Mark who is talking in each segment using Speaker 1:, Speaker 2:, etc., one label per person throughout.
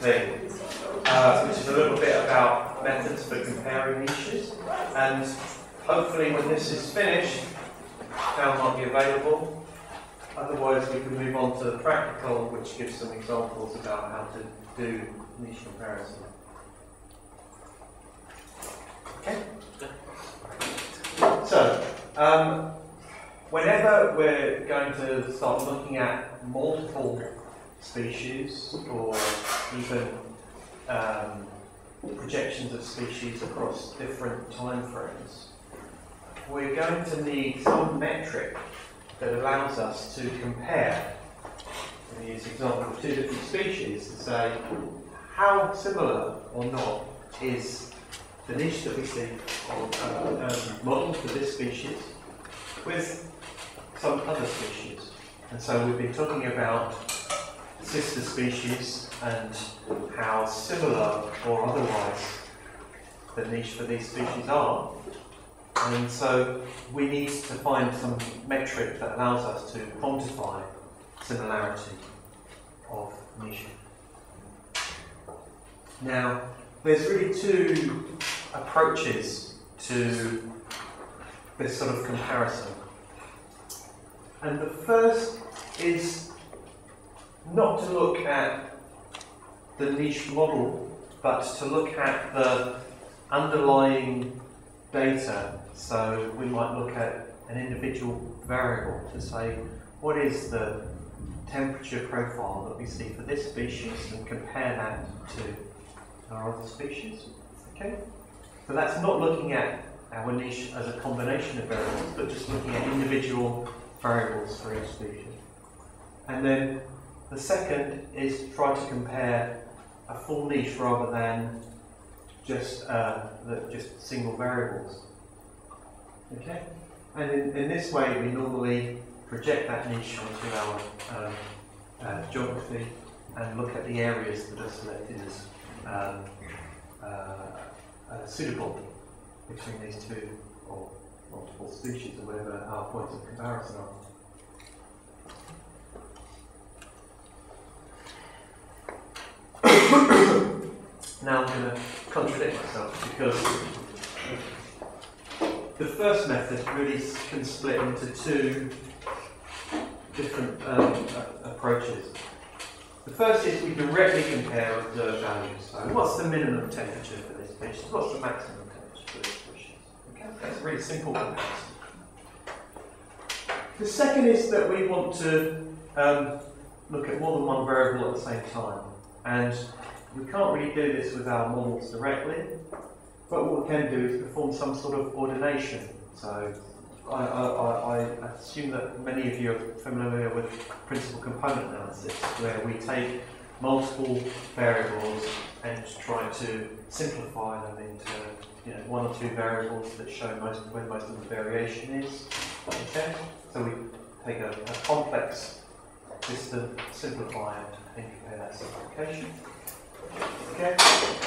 Speaker 1: thing, uh, which is a little bit about methods for comparing niches. And hopefully when this is finished, Cal might be available. Otherwise we can move on to the practical, which gives some examples about how to do niche comparison. Okay? So, um, whenever we're going to start looking at multiple species or even um, projections of species across different time frames, we're going to need some metric that allows us to compare, me use example two different species to say how similar or not is the niche that we see on uh, um, model for this species with some other species. And so we've been talking about sister species and how similar or otherwise the niche for these species are. And so we need to find some metric that allows us to quantify similarity of niche. Now, there's really two approaches to this sort of comparison. And the first is not to look at the niche model, but to look at the underlying data. So we might look at an individual variable to say, what is the temperature profile that we see for this species and compare that to our other species. Okay? So that's not looking at our niche as a combination of variables, but just looking at individual variables for each species. And then the second is to try to compare a full niche rather than just uh, the, just single variables. Okay? And in, in this way, we normally project that niche onto our um, uh, geography and look at the areas that are selected as um, uh, uh, suitable between these two or multiple species or whatever our points of comparison are. Now I'm going to contradict myself because the first method really can split into two different um, approaches. The first is we directly compare observed values. So what's the minimum temperature for this species? What's the maximum temperature for this species? Okay, that's a really simple comparison. The second is that we want to um, look at more than one variable at the same time. And we can't really do this with our models directly, but what we can do is perform some sort of ordination. So I, I, I, assume that many of you are familiar with principal component analysis, where we take multiple variables and try to simplify them into you know, one or two variables that show most where most of the variation is. Okay? So we take a, a complex system, simplify it, and compare that simplification. Okay?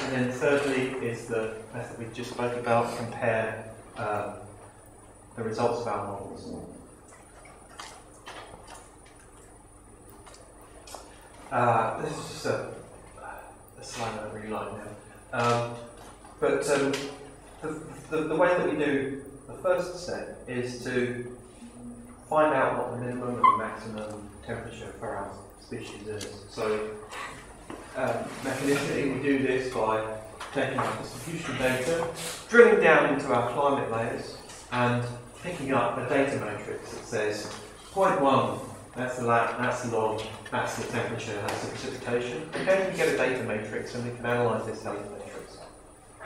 Speaker 1: And then thirdly is the method we just spoke about, compare um, the results of our models. Uh, this is just a, a slide I really like now. Um, but um, the, the, the, way that we do the first step is to find out what the minimum and the maximum temperature for our species is. So mechanistically we do this by taking our distribution data, drilling down into our climate layers, and picking up a data matrix that says point one, that's the lat, that's the log, that's the temperature, that's the precipitation. Okay, we get a data matrix and we can analyze this data matrix.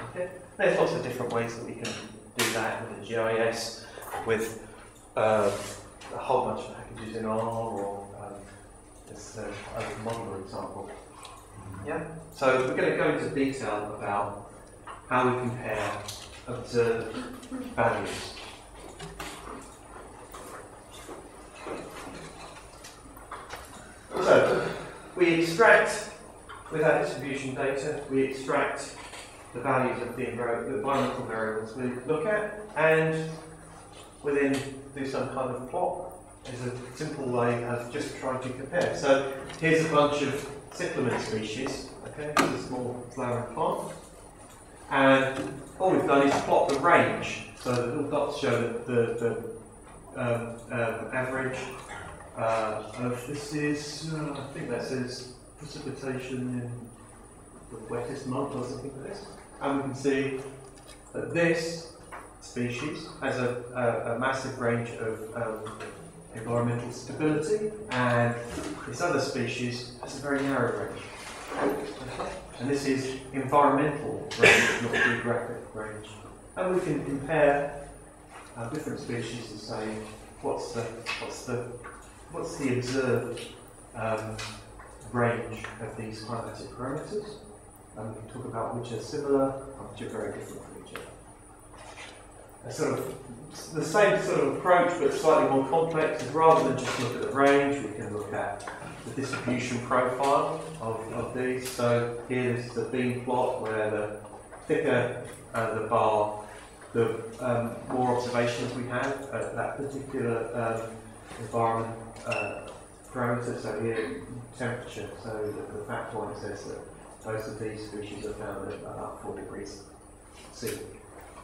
Speaker 1: Okay, there's lots of different ways that we can do that with a GIS, with uh, a whole bunch of packages in R or um, this uh, modeler example. Yeah, so we're going to go into detail about how we compare observed values. So, we extract, with our distribution data, we extract the values of the environmental variables we look at, and we then do some kind of plot. It's a simple way of just trying to compare. So here's a bunch of cyclamen species. Okay, it's a small flowering plant. And all we've done is plot the range. So the little dots show the, the, the um, um, average uh, of this is, uh, I think that says precipitation in the wettest month or something like this. And we can see that this species has a, a, a massive range of um, environmental stability, and this other species has a very narrow range. And this is environmental range, not geographic range. And we can compare uh, different species and say what's the what's the what's the observed um, range of these climatic parameters. And we can talk about which are similar and which are very different. A sort of the same sort of approach, but slightly more complex, is rather than just look at the range, we can look at the distribution profile of, of these. So here's the bean plot where the thicker uh, the bar, the um, more observations we have at that particular um, environment uh, parameter. So here, temperature. So the, the fact point says that most of these species are found at about 4 degrees C.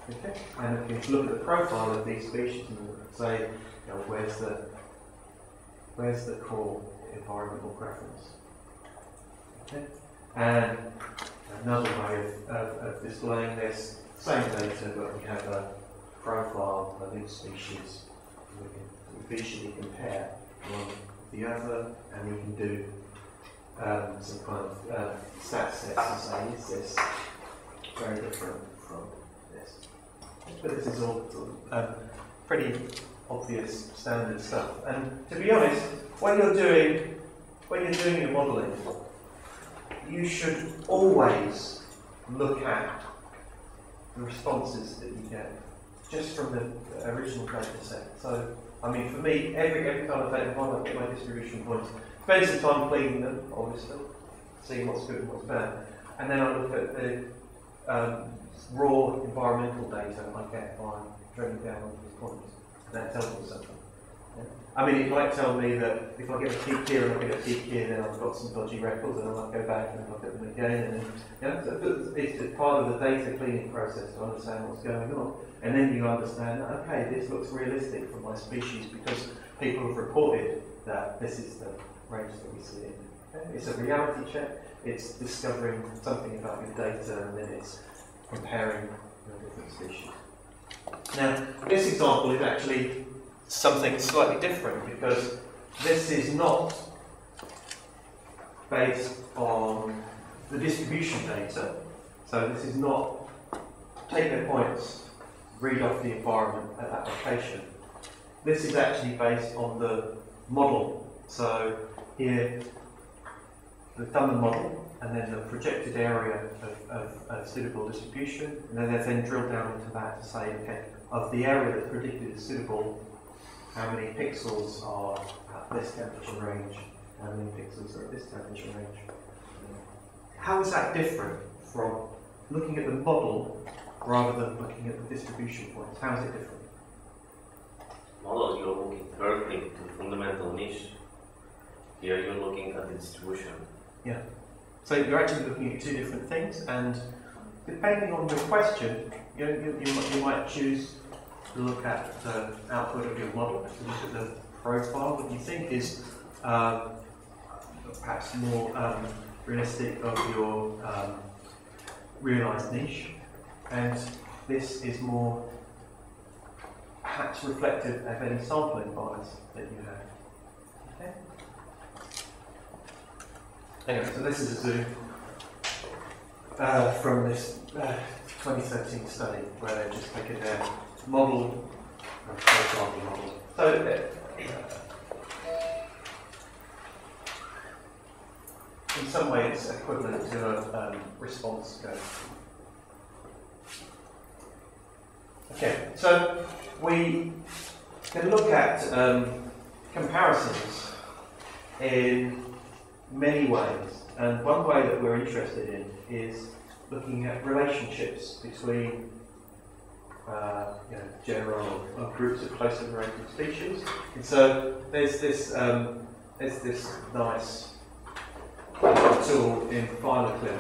Speaker 1: Okay? And if you look at the profile of these species and say, you know, where's the where's the core environmental preference? Okay? And another way of, of, of displaying this, same data, but we have a profile of each species. We can visually compare one the other, and we can do um, some kind of uh, stat sets and say, is this very different from? But this is all um, pretty obvious standard stuff. And to be honest, when you're doing when you're doing your modelling, you should always look at the responses that you get just from the original data set. So, I mean, for me, every every time I take a model, I get my distribution points. Spend some time cleaning them, obviously, seeing what's good and what's bad, and then I look at the um, raw environmental data I get by drilling down on these points. That tells me something. Yeah. I mean, it might tell me that if I get a peak here and I get a peak here, then I've got some dodgy records, and I might go back and look at them again. And then, know, so it's part of the data cleaning process to understand what's going on. And then you understand, okay, this looks realistic for my species because people have reported that this is the range that we see in. Okay? It's a reality check. It's discovering something about your data, and then it's comparing the different species. Now, this example is actually something slightly different because this is not based on the distribution data. So this is not take their points, read off the environment at that location. This is actually based on the model. So here the model and then the projected area of, of, of suitable distribution, and then they've then drilled down into that to say, okay, of the area that's predicted as suitable, how many pixels are at this temperature range, how many pixels are at this temperature range. How is that different from looking at the model rather than looking at the distribution points? How is it different?
Speaker 2: Model, you're looking directly to fundamental niche. Here you're looking at the distribution.
Speaker 1: Yeah. So you're actually looking at two different things, and depending on your question, you, you, you, might, you might choose to look at the output of your model, to look at the profile that you think is uh, perhaps more um, realistic of your um, realised niche, and this is more perhaps reflective of any sampling bias that you have. Okay? Anyway, so this is a zoom uh, from this uh, 2013 study where they've just taken their model, model. So, uh, in some way, it's equivalent to a um, response curve. Okay, so we can look at um, comparisons in many ways, and one way that we're interested in is looking at relationships between uh, you know, general or groups of closely related species. And so there's this um, there's this nice tool in Phyloclim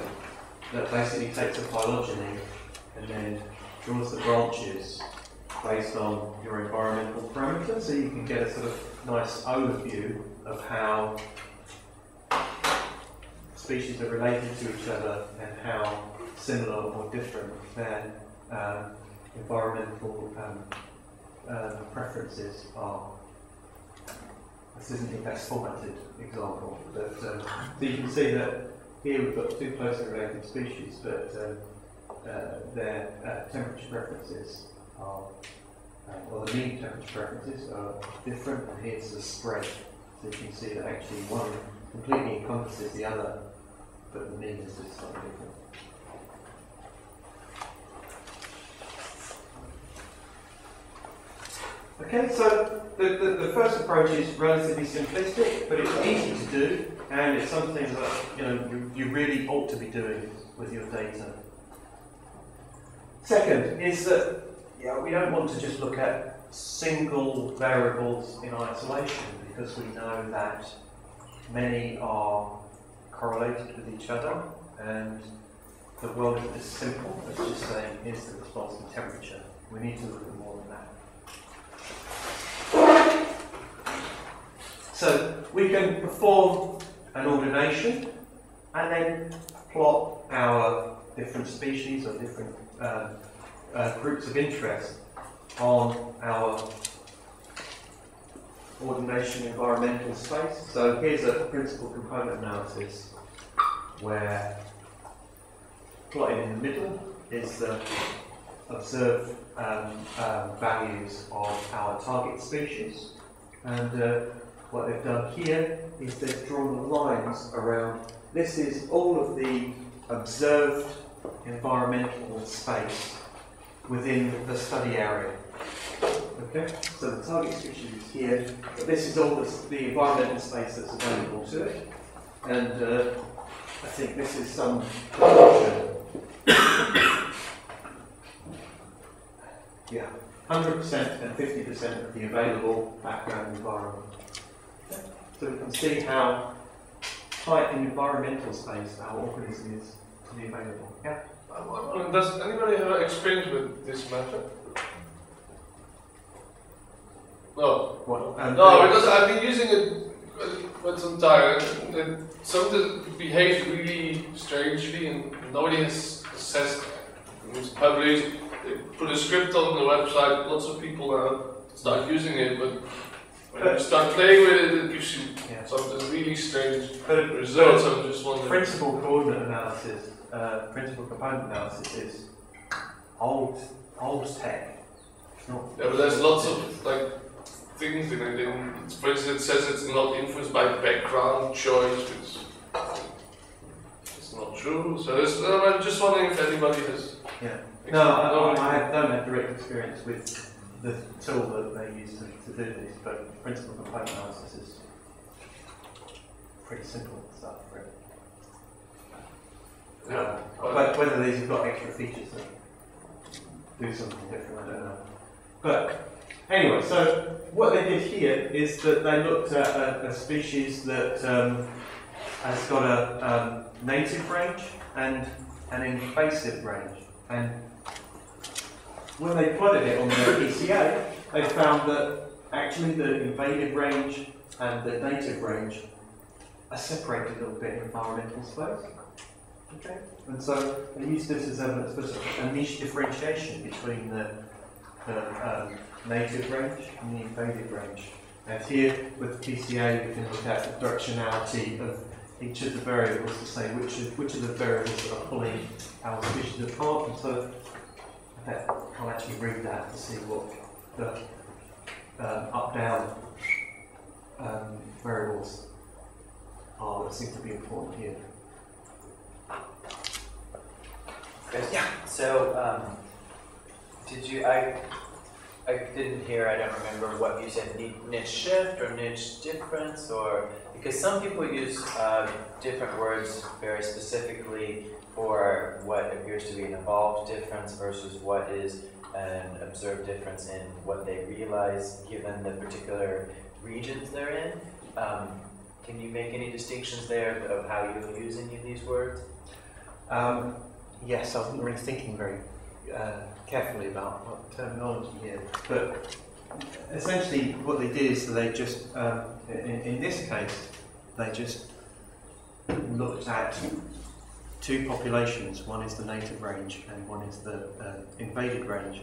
Speaker 1: that basically takes a phylogeny and then draws the branches based on your environmental parameters, so you can get a sort of nice overview of how species are related to each other and how similar or different their um, environmental um, um, preferences are. This isn't the best formatted example, but um, so you can see that here we've got two closely related species, but um, uh, their uh, temperature preferences are, uh, well, the mean temperature preferences are different, and here's the spread. So you can see that actually one completely encompasses the other, but different. Okay, so the, the, the, first approach is relatively simplistic, but it's easy to do, and it's something that you know you, you really ought to be doing with your data. Second is that yeah, we don't want to just look at single variables in isolation because we know that many are correlated with each other, and the world is as simple as just saying here's the response to temperature. We need to look at more than that. So we can perform an ordination and then plot our different species or different uh, uh, groups of interest on our ordination environmental space. So here's a principal component analysis where plotted in the middle is the observed um, um, values of our target species. And uh, what they've done here is they've drawn the lines around, this is all of the observed environmental space within the study area. Okay, so the target species is here, but this is all the, the environmental space that's available to it. And uh, I think this is some yeah, 100% and 50% of the available background environment. So we can see how tight an environmental space our organism is to be available. Yeah?
Speaker 3: Does anybody have experience with this method? No.
Speaker 1: What, um,
Speaker 3: no, because I've been using it quite some time. And, and something behaves really strangely, and nobody has assessed it. It's published, they put a script on the website, lots of people now start using it, but when you start playing with it, it gives you
Speaker 1: yeah.
Speaker 3: something really strange
Speaker 1: But
Speaker 3: results. I'm just wondering.
Speaker 1: principal coordinate analysis, uh, principal component analysis is old, old tech. It's not.
Speaker 3: Yeah, but there's lots of like things in it. And for instance, it says it's not influenced by background choice, is not true. So there's, uh, I'm just wondering if anybody has.
Speaker 1: Yeah. No, I, I have, don't have direct experience with the tool that they use to, to do this, but principal component analysis is pretty simple stuff, really.
Speaker 3: Yeah.
Speaker 1: Uh, but whether these have got extra features that do something different, I don't know. But anyway, so what they did here is that they looked at a, a species that um, has got a um, native range and an invasive range. And when they plotted it on the PCA, they found that actually the invaded range and the native range are separated a little bit in environmental space. Okay? And so they used this as evidence for a niche differentiation between the, the um, native range and the invaded range. And here with PCA we can look at the directionality of each of the variables to say which of, which of the variables are pulling our species apart. And so I'll actually read that to see what the um, up-down um, variables are that seem to be important here.
Speaker 4: Yeah. So, um, did you? I I didn't hear. I don't remember what you said. Niche shift or niche difference, or because some people use uh, different words very specifically for what appears to be an evolved difference versus what is an observed difference in what they realize given the particular regions they're in. Um, can you make any distinctions there of how you'll use any of these words?
Speaker 1: Um, yes, I wasn't really thinking very uh, carefully about what terminology here, but essentially what they did is they just, um, in, in this case, they just looked at two populations. One is the native range and one is the uh, invaded range.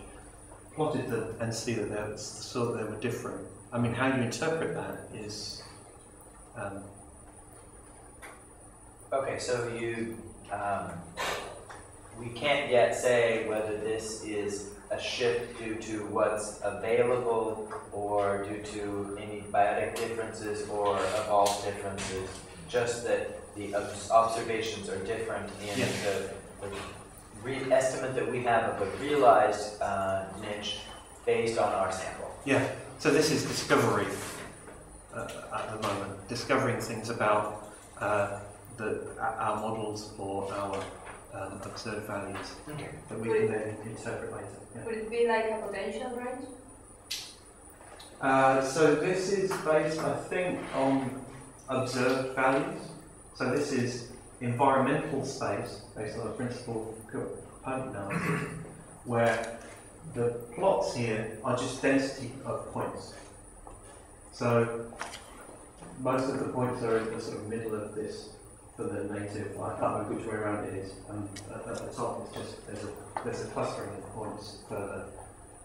Speaker 1: Plotted them and see that they saw that they were different. I mean, how you interpret that is. Um,
Speaker 4: Okay, so you, um, we can't yet say whether this is a shift due to what's available or due to any biotic differences or evolved differences, just that the observations are different in
Speaker 1: Yeah.
Speaker 4: the, the re- estimate that we have of a realized uh, niche based on our sample.
Speaker 1: Yeah, so this is discovery uh, at the moment, discovering things about uh, the, our models or our um, observed values
Speaker 4: Okay.
Speaker 1: that we can then interpret later. Yeah.
Speaker 5: Would it be like a potential range?
Speaker 1: Uh, so this is based, I think, on observed values. So this is environmental space based on a principle of component analysis, where the plots here are just density of points. So most of the points are in the sort of middle of this for the native. I can't remember which way around it is. And at, at the top, it's just there's a there's a clustering of points for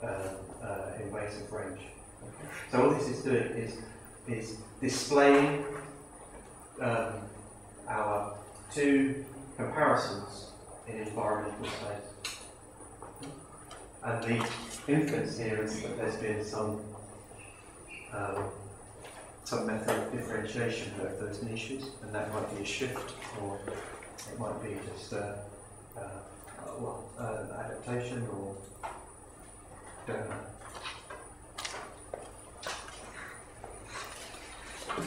Speaker 1: the uh, uh, invasive range. So what this is doing is is displaying um, our two comparisons in environmental space. And the inference here is that there's been some um, some method of differentiation of those niches, and that might be a shift, or it might be just uh, uh, well, an adaptation, or don't know.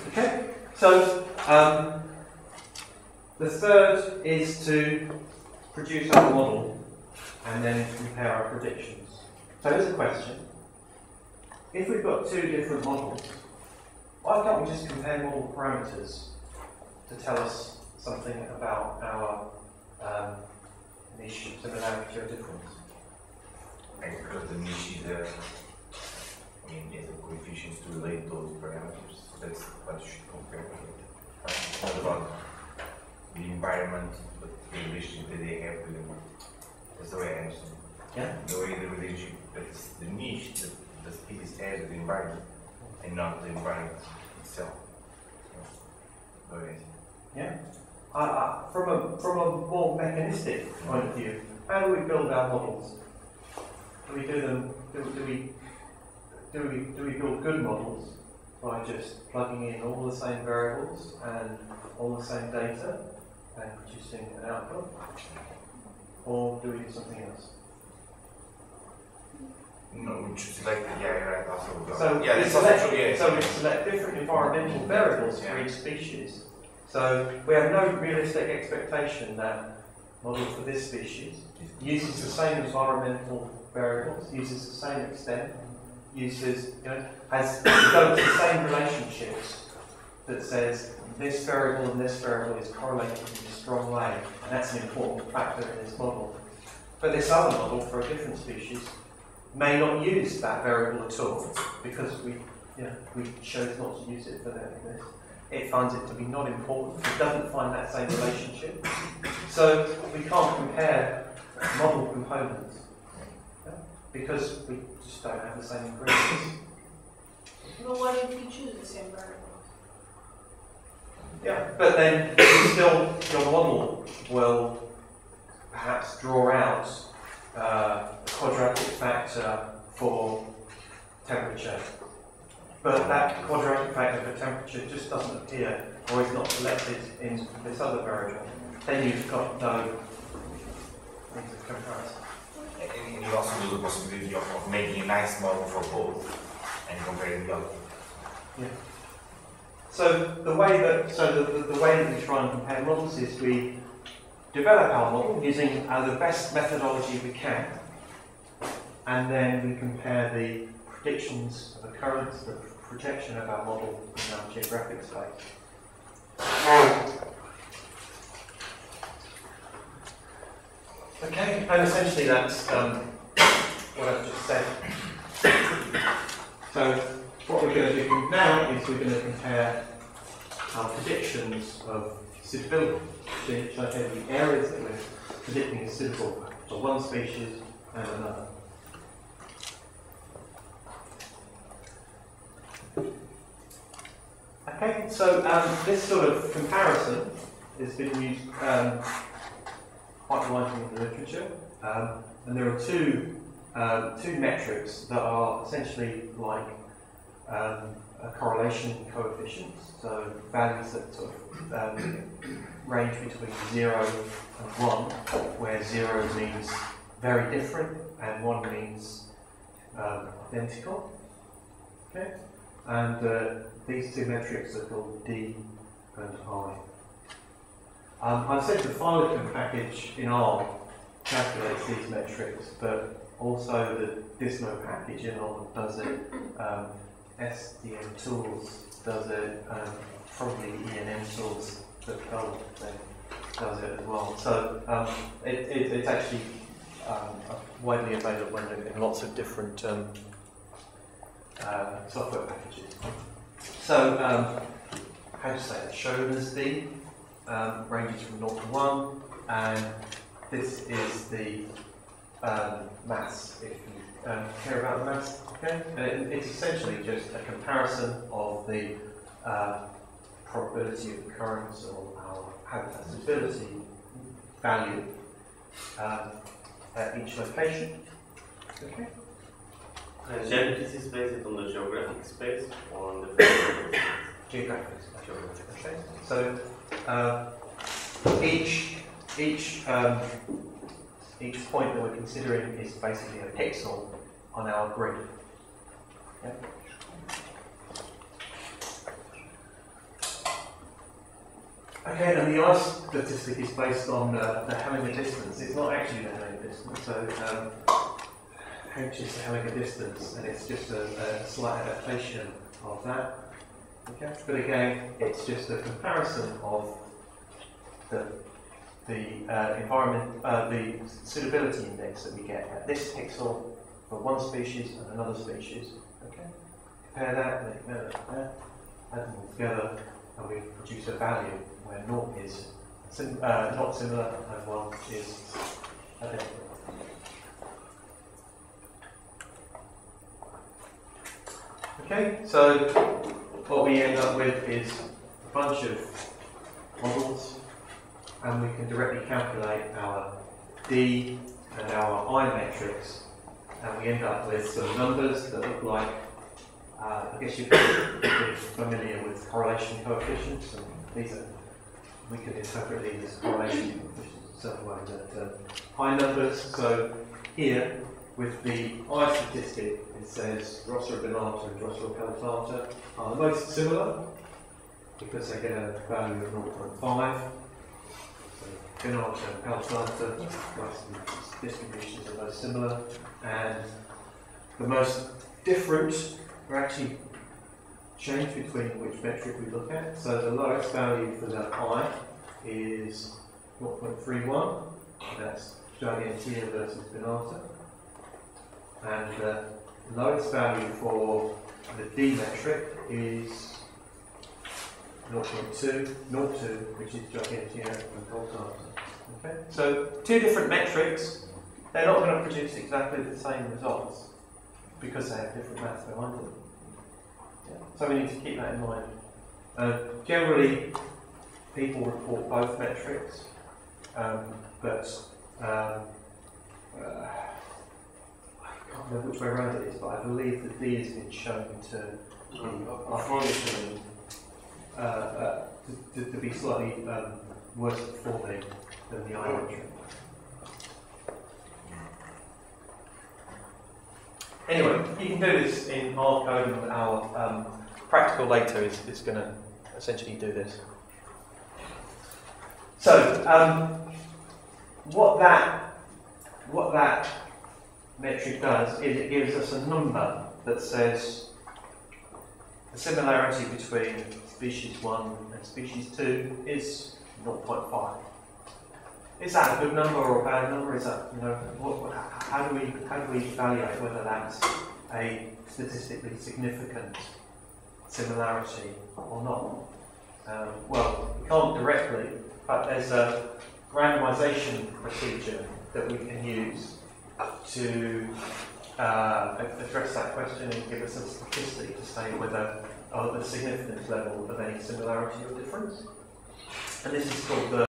Speaker 1: Okay, so um, the third is to produce our model and then compare our predictions. So here's a question. If we've got two different models, why can't we just compare model parameters to tell us something about our um, niche similarity or difference?
Speaker 6: Because the niche is a, I mean, is a coefficients to relate those parameters. That's what you should compare with. It's not about the environment, but the relationship that they have with the world. That's the way I understand.
Speaker 1: Yeah.
Speaker 6: The way the relationship, that is the niche that the species has with the environment, and not the environment itself. So, the way I see it.
Speaker 1: Yeah. Uh, uh, from a from a more mechanistic point of view, how do we build our models? Do we do them? Do, do we do we do we build good models by just plugging in all the same variables and all the same data and producing an output, or do we do something else?
Speaker 6: No, we select the, yeah, also.
Speaker 1: So
Speaker 6: yeah,
Speaker 1: we select,
Speaker 6: yeah.
Speaker 1: so we select different environmental variables for each species. So we have no realistic expectation that model for this species uses the same environmental variables, uses the same extent, uses, you know, has developed the same relationships that says this variable and this variable is correlated in a strong way, and that's an important factor in this model. But this other model for a different species may not use that variable at all because we, you know, we chose not to use it for that, this. It finds it to be not important. It doesn't find that same relationship. So we can't compare model components because we just don't have the same ingredients.
Speaker 5: But what if you choose the same variable?
Speaker 1: Yeah, but then still your model will perhaps draw out uh, quadratic factor for temperature. But that quadratic factor for temperature just doesn't appear or is not selected in this other variable. Then you've got no means of comparison.
Speaker 6: And you also lose the possibility of, of making a nice model for both and comparing the other.
Speaker 1: So the way that so the, the, the way that we try and compare models is we develop our model using uh, the best methodology we can, and then we compare the predictions of occurrence, the projection of our model in our geographic space. Okay, and essentially that's um, what I've just said. So what we're going to do now is we're going to compare our predictions of suitability. So the areas that we're predicting is suitable for one species and another. Okay, so um, this sort of comparison has been used um, quite widely in the literature, um, and there are two um, two metrics that are essentially like um, a correlation coefficients, so values that sort of um, range between zero and one, where zero means very different and one means identical. Okay, and uh, these two metrics are called D and I. Um, I've said the Phyloclim package in R calculates these metrics, but also the Dismo package in R does it. Um, SDM Tools does it, um, probably E&M Tools that does it as well. So um, it, it, it's actually um, widely available in, in lots of different um, uh, software packages. So, um, how to say it? Shown as D um, ranges from 0 to 1, and this is the um, mass, if you um, care about the mass. Okay? And it, it's essentially just a comparison of the uh, probability of occurrence or our habitat stability value um, at each location. Okay?
Speaker 2: And then this is based on the geographic space or on the physical space?
Speaker 1: geographic space. So uh, each each um, each point that we're considering is basically a pixel on our grid. Okay, and the ice statistic is based on uh, the Hellinger distance. It's not actually the Hellinger distance, so um, H is the Hellinger distance, and it's just a, a slight adaptation of that. Okay, but again, it's just a comparison of the the uh, environment, uh, the suitability index that we get at this pixel for one species and another species. Okay, compare that, compare that, there, add them all together, and we produce a value where naught is sim uh, not similar and one is identical. Okay, so what we end up with is a bunch of models, and we can directly calculate our D and our I metrics, and we end up with some numbers that look like, uh, I guess you're familiar with correlation coefficients, and these are, we could interpret these as correlation coefficients in some way, that uh, high numbers, so here, with the I statistic, it says Drosera binata and Drosera peltata are the most similar because they get a value of 0.5. So binata and peltata distributions are most similar, and the most different are actually change between which metric we look at. So the lowest value for the I is 0.31, that's Gigantea versus binata and the lowest value for the D metric is 0.2, 0.2, which is Gigantea and peltata. Okay, so two different metrics, they're not going to produce exactly the same results because they have different maths behind them. So we need to keep that in mind. Uh, generally, people report both metrics, um, but um, uh, can't remember which way around it is, but I believe that D has been shown to be uh, uh, to, to, to, be slightly um, worse performing than the I. Anyway, you can do this in R code, and our um, practical later is, is going to essentially do this. So, um, what that what that metric does is it gives us a number that says the similarity between species 1 and species 2 is 0.5. Is that a good number or a bad number? Is that, you know, what, how do we how do we evaluate whether that's a statistically significant similarity or not? Um, well, we can't directly, but there's a randomization procedure that we can use to uh, address that question and give us a statistic to say whether uh, the significance level of any similarity or difference. And this is called the